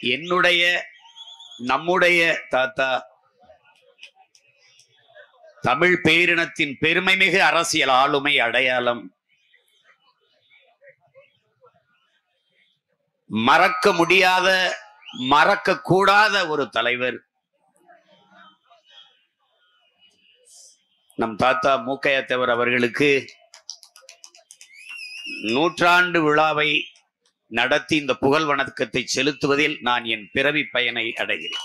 என்னுடைய நம்முடைய தாத்தா தமிழ் பேரினத்தின் பெருமைமிகு அரசியல் ஆளுமை அடையாளம். மறக்க முடியாத மறக்க கூடாத ஒரு தலைவர். நம் தாத்தா மூக்கையத்தவர் அவர்களுக்கு நூற்றாண்டு விழாவை நடத்தி இந்த புகழ் வணக்கத்தை செலுத்துவதில் நான் என் பிறவி பயனை அடைகிறேன்.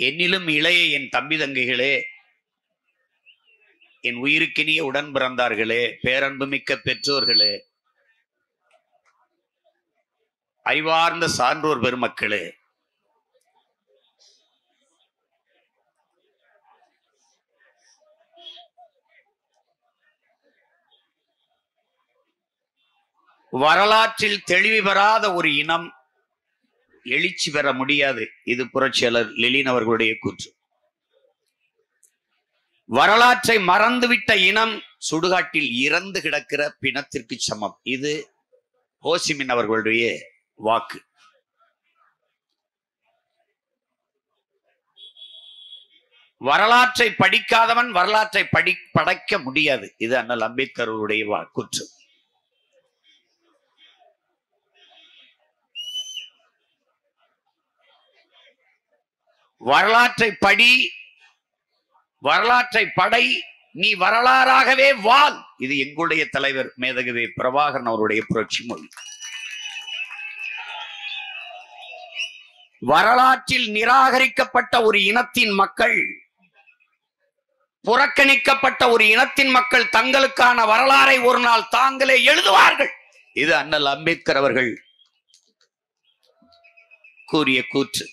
என்னிலும் இளைய என் தம்பி தங்கைகளே என் உயிருக்கினிய உடன் பிறந்தார்களே பேரன்புமிக்க பெற்றோர்களே அறிவார்ந்த சான்றோர் பெருமக்களே வரலாற்றில் தெளிவு பெறாத ஒரு இனம் எழுச்சி பெற முடியாது. இது புரட்சியாளர் லெலின் அவர்களுடைய கூற்று. வரலாற்றை மறந்துவிட்ட இனம் சுடுகாட்டில் இறந்து கிடக்கிற பிணத்திற்கு சமம். இது ஹோசிமின் அவர்களுடைய வாக்கு. வரலாற்றை படிக்காதவன் வரலாற்றை படி படைக்க முடியாது. இது அண்ணல் அம்பேத்கர் அவருடைய வா- கூற்று. வரலாற்றை படி வரலாற்றை படை நீ வரலாறாகவே வாழ். இது எங்களுடைய தலைவர் மேதகவே பிரபாகரன் அவருடைய புரட்சி மொழி. வரலாற்றில் நிராகரிக்கப்பட்ட ஒரு இனத்தின் மக்கள் புறக்கணிக்கப்பட்ட ஒரு இனத்தின் மக்கள் தங்களுக்கான வரலாறை ஒரு நாள் தாங்களே எழுதுவார்கள். இது அண்ணல் அம்பேத்கர் அவர்கள் கூறிய கூற்று.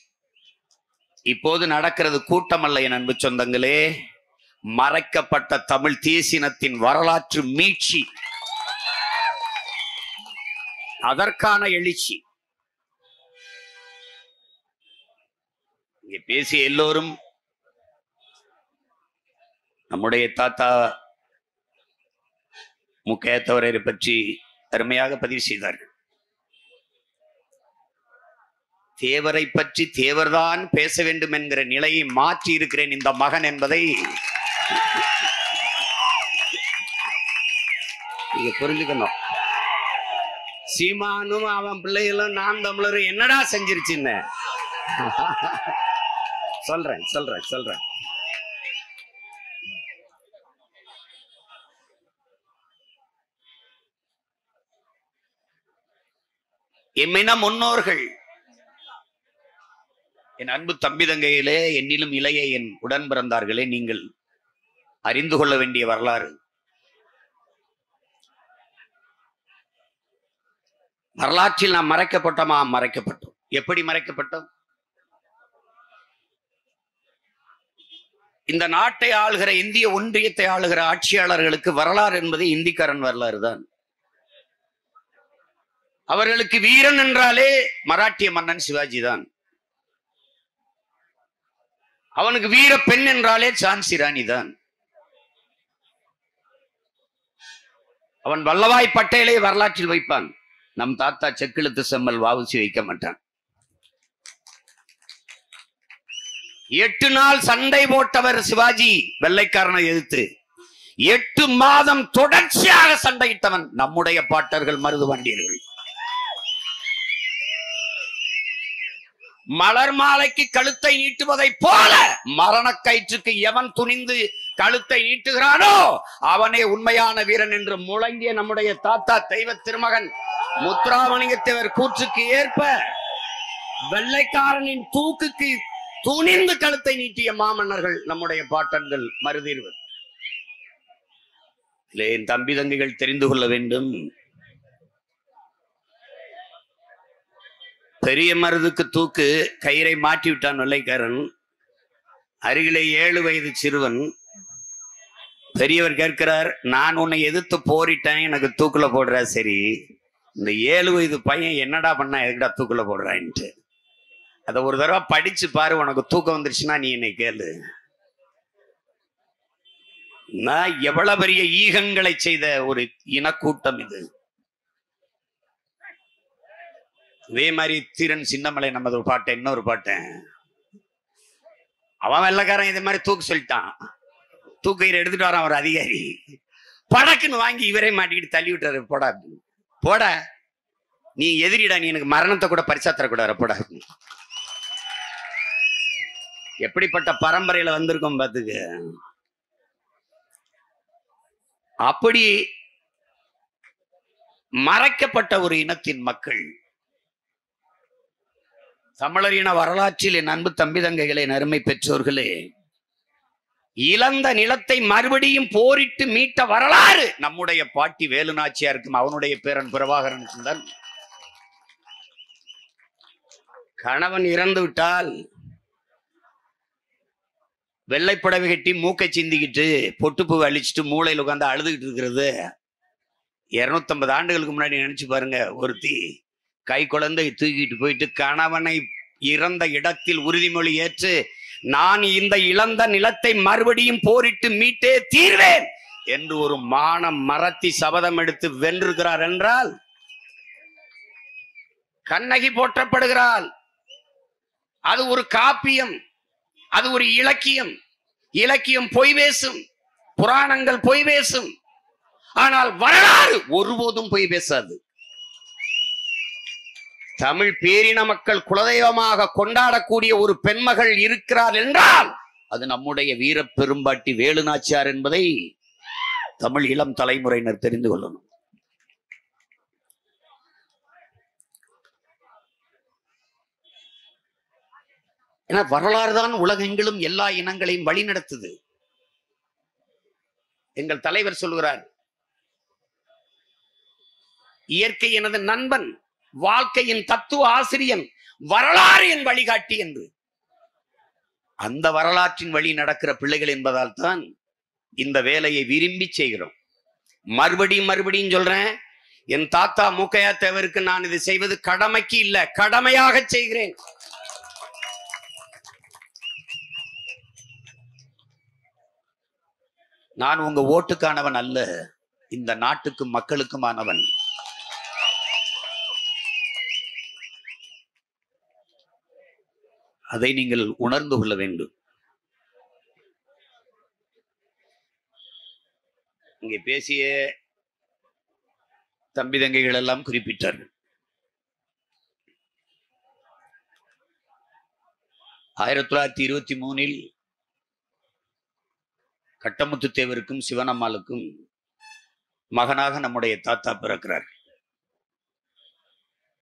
இப்போது நடக்கிறது கூட்டமல்ல என் அன்பு சொந்தங்களே. மறைக்கப்பட்ட தமிழ் தேசினத்தின் வரலாற்று மீட்சி. அதற்கான எழுச்சி. இங்கே பேசிய எல்லோரும் நம்முடைய தாத்தா முக்கையத்தவரை பற்றி அருமையாக பதிவு செய்தார்கள். தேவரை பற்றி தேவர்தான் பேச வேண்டும் என்கிற நிலையை மாற்றி இருக்கிறேன் இந்த மகன் என்பதை. நீங்க புரிஞ்சுக்கணும். சீமானும் அவன் பிள்ளைகளும் நாம் தமிழரும் என்னடா செஞ்சிருச்சுன்னு? சொல்றேன் சொல்றேன் சொல்றேன். எம்மின முன்னோர்கள் என் அன்பு தம்பி தங்கையிலே என்னிலும் இளைய என் உடன் பிறந்தார்களே நீங்கள் அறிந்து கொள்ள வேண்டிய வரலாறு. வரலாற்றில் நாம் மறைக்கப்பட்டோமா? மறைக்கப்பட்டோம். எப்படி மறைக்கப்பட்டோம்? இந்த நாட்டை ஆளுகிற இந்திய ஒன்றியத்தை ஆளுகிற ஆட்சியாளர்களுக்கு வரலாறு என்பது இந்திக்காரன் வரலாறு தான். அவர்களுக்கு வீரன் என்றாலே மராட்டிய மன்னன் சிவாஜி தான். அவனுக்கு வீர பெண் என்றாலே ஜான்சி ராணி தான். அவன் வல்லவாய் பட்டேலை வரலாற்றில் வைப்பான். நம் தாத்தா செக்கிழுத்து செம்மல் வாவுசி வைக்க மாட்டான். எட்டு நாள் சண்டை போட்டவர் சிவாஜி வெள்ளைக்காரனை எதிர்த்து. எட்டு மாதம் தொடர்ச்சியாக சண்டையிட்டவன் நம்முடைய பாட்டர்கள் மருது வண்டியர்கள் மலர் மாலைக்கு கழுத்தை நீட்டுவதை போல மரணக்கயிற்றுக்கு எவன் துணிந்து கழுத்தை நீட்டுகிறானோ அவனே உண்மையான வீரன் என்று முழங்கிய நம்முடைய தாத்தா தெய்வ திருமகன் முத்துராமலிங்கத்தேவர் கூற்றுக்கு ஏற்ப வெள்ளைக்காரனின் தூக்குக்கு துணிந்து கழுத்தை நீட்டிய மாமன்னர்கள் நம்முடைய பாட்டன்கள் மருதீர்வர். என் தம்பி தங்கைகள் தெரிந்து கொள்ள வேண்டும். பெரிய மருதுக்கு தூக்கு கயிறை மாட்டி விட்டான் வெள்ளைக்காரன் அருகிலே ஏழு வயது சிறுவன். பெரியவர் கேட்கிறார் நான் உன்னை எதிர்த்து போரிட்டேன் எனக்கு தூக்குல போடுற சரி. இந்த ஏழு வயது பையன் என்னடா பண்ணா எதுக்குடா தூக்குல போடுறான்ட்டு. அதை ஒரு தடவை படிச்சு பாரு உனக்கு தூக்கம் வந்துருச்சுன்னா நீ என்னை கேளு. நான் எவ்வளவு பெரிய ஈகங்களை செய்த ஒரு இனக்கூட்டம் இது. இதே மாதிரி தீரன் சின்னமலை நமது ஒரு பாட்டை இன்னொரு பாட்டேன் அவன் வெள்ளக்காரன் இதே மாதிரி தூக்கு சொல்லிட்டான். தூக்கயிறு எடுத்துட்டு வரான் ஒரு அதிகாரி. படக்குன்னு வாங்கி இவரே மாட்டிக்கிட்டு தள்ளி விட்டுறாரு போடா போட. நீ எதிரிடா நீ எனக்கு மரணத்தை கூட பரிசா தரக்கூடாது போடா எப்படிப்பட்ட பரம்பரையில வந்திருக்கோம் பாத்துக்கு. அப்படி மறைக்கப்பட்ட ஒரு இனத்தின் மக்கள் தமிழரின வரலாற்றில் என் அன்பு தம்பி தங்கைகளை அருமை பெற்றோர்களே இழந்த நிலத்தை மறுபடியும் போரிட்டு மீட்ட வரலாறு நம்முடைய பாட்டி வேலுநாச்சியாருக்கும் அவனுடைய பேரன் பிரபாகரனுக்கும் தான். கணவன் இறந்து விட்டால் வெள்ளைப்படவை கட்டி மூக்கை சிந்திக்கிட்டு பொட்டுப்பூவை அழிச்சிட்டு மூளையில் உட்காந்து அழுதுகிட்டு இருக்கிறது. இருநூத்தம்பது ஆண்டுகளுக்கு முன்னாடி நினைச்சு பாருங்க ஒருத்தி கை குழந்தை தூக்கிட்டு போயிட்டு கணவனை இறந்த இடத்தில் உறுதிமொழி ஏற்று நான் இந்த இழந்த நிலத்தை மறுபடியும் போரிட்டு மீட்டே தீர்வேன் என்று ஒரு மானம் மரத்தி சபதம் எடுத்து வென்றுகிறார் என்றால் கண்ணகி போற்றப்படுகிறாள். அது ஒரு காப்பியம் அது ஒரு இலக்கியம். இலக்கியம் பொய் பேசும் புராணங்கள் பொய் பேசும். ஆனால் வரலாறு ஒருபோதும் பொய் பேசாது. தமிழ் பேரின மக்கள் குலதெய்வமாக கொண்டாடக்கூடிய ஒரு பெண்மகள் இருக்கிறார் என்றால் அது நம்முடைய வீர பெரும்பாட்டி வேலுநாச்சியார் என்பதை தமிழ் இளம் தலைமுறையினர் தெரிந்து கொள்ளணும். ஏன்னா வரலாறு தான் உலகெங்கிலும் எல்லா இனங்களையும் வழிநடத்துது. எங்கள் தலைவர் சொல்கிறார் இயற்கை எனது நண்பன் வாழ்க்கையின் தத்துவ ஆசிரியன் வரலாறு என் வழிகாட்டி என்று. அந்த வரலாற்றின் வழி நடக்கிற பிள்ளைகள் என்பதால் தான் இந்த வேலையை விரும்பி செய்கிறோம். மறுபடியும் மறுபடியும் சொல்றேன் என் தாத்தா மூக்கையா தேவருக்கு நான் இது செய்வது கடமைக்கு இல்ல கடமையாக செய்கிறேன். நான் உங்க ஓட்டுக்கானவன் அல்ல இந்த நாட்டுக்கும் மக்களுக்குமானவன். அதை நீங்கள் உணர்ந்து கொள்ள வேண்டும். இங்கே பேசிய தம்பி தங்கைகள் எல்லாம் குறிப்பிட்டார்கள். ஆயிரத்தி தொள்ளாயிரத்தி இருபத்தி மூணில் கட்டமுத்து தேவருக்கும் சிவனம்மாளுக்கும் மகனாக நம்முடைய தாத்தா பிறக்கிறார்